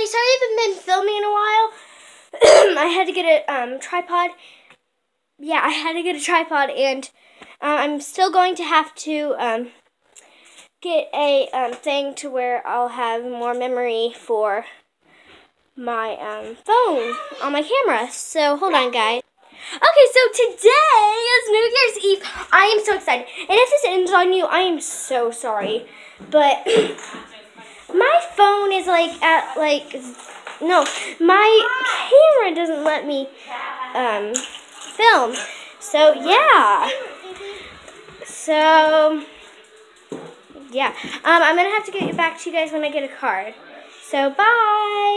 everybody. Sorry I haven't been filming in a while. I had to get a um, tripod. Yeah, I had to get a tripod, and uh, I'm still going to have to um, get a um, thing to where I'll have more memory for my um, phone on my camera. So hold on, guys. Okay, so today is New Year's Eve. I am so excited. And if this ends on you, I am so sorry. But is like at like no, my camera doesn't let me um, film. So yeah. So yeah, um, I'm gonna have to get back to you guys when I get a card. So bye.